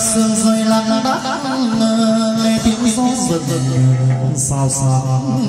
sương rơi lặng đác nghe tiếng gió rừng sao sáng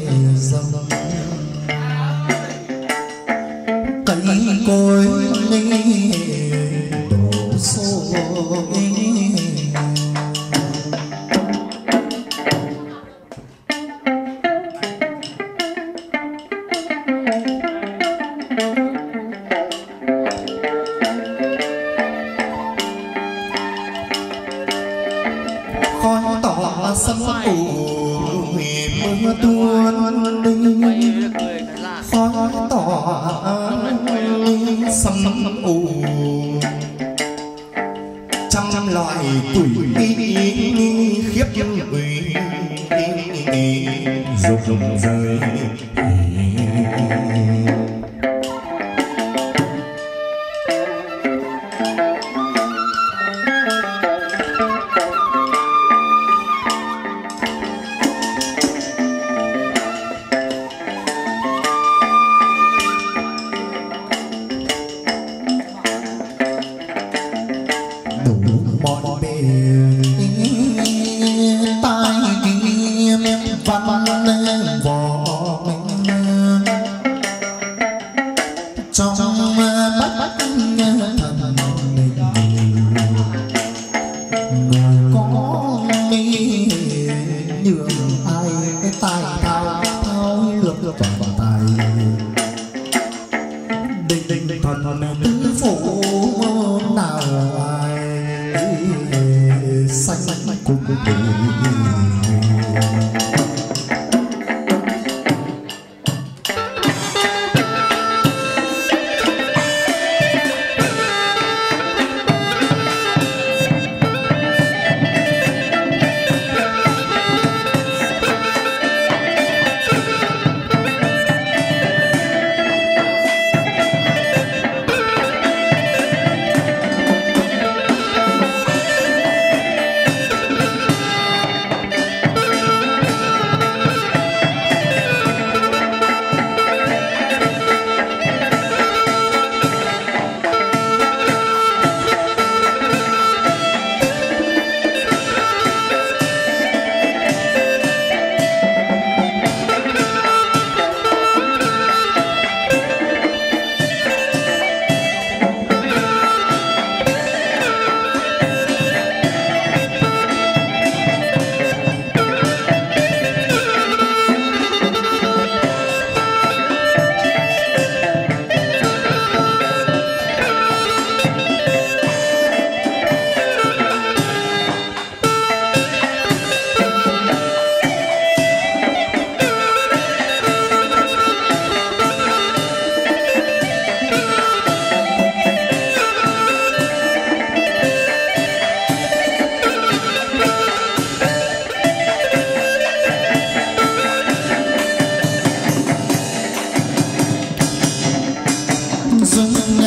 tỏ sầm ù trăm trăm loại quỷ khiếp quỷ dục rời Yeah. Xanh cùng tình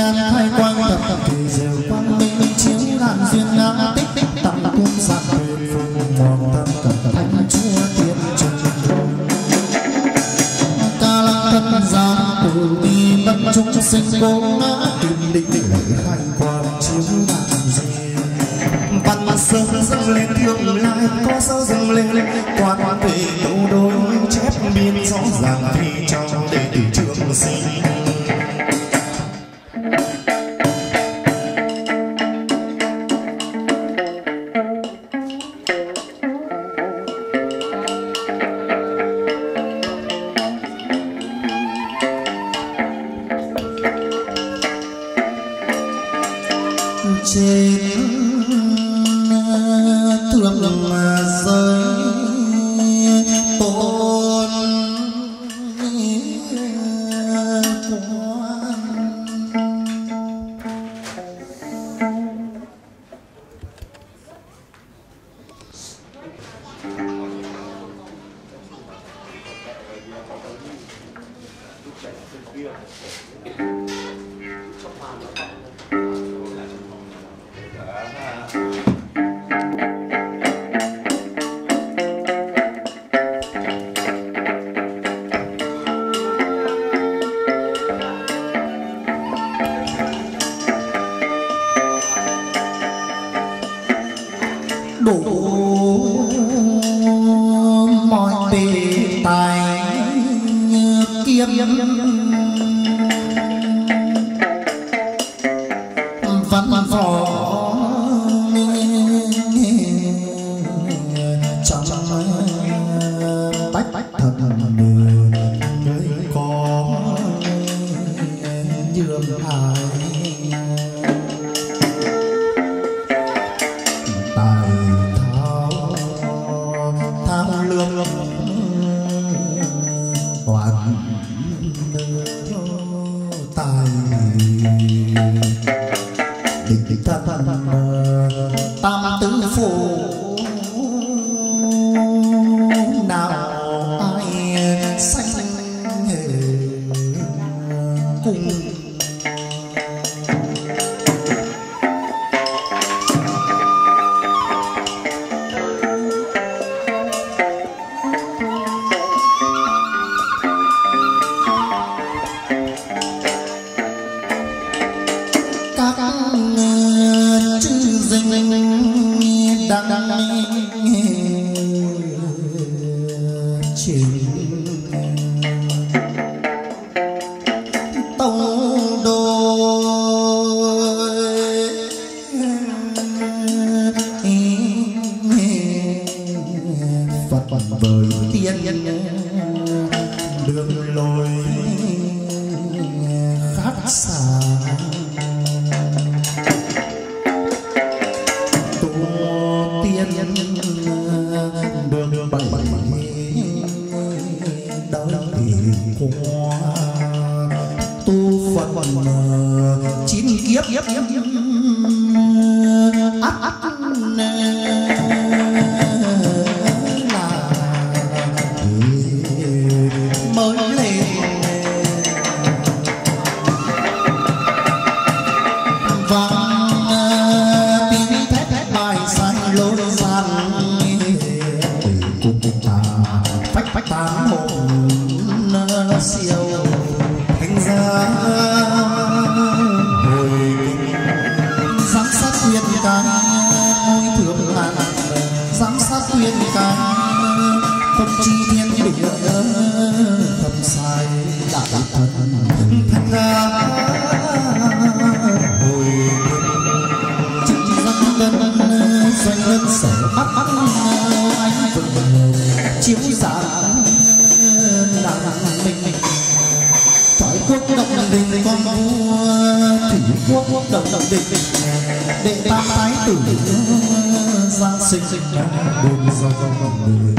dung nhan hai quang tập thì diệu quang minh chiếu đàn duyên nắng tích tích, tặng cung giặc về phùng hoàng thân cận thánh chúa tiên trùng. Ca lăng thân gia từ bi bất chúng sinh cố ngã, tìm định định lễ khai quang chiếu đàn duyên. Văn mặt sơn dâng lên thương lai, có sao dâng lên quan quan về câu đối chép biên rõ ràng thì trong đệ tử trường sinh. đường trời có dương hài tài thao tham lương toàn tài địch địch thân tam tứ phụ cùng. Các chữ dinh đang đường lối khác xa tu tiên đường bảy đâu thì qua tu phật, chín kiếp ắt ắt trà. Bách bách tán hồn siêu thánh giá hồi giám sát tuyên can ngôi thượng ngàn giám sát tuyên can tâm chi thiên địa thập sai đã đạt thần. mình phải quốc động đình con vua thủy quốc động động đình đệ tam thái tử giang sinh buồn do con người.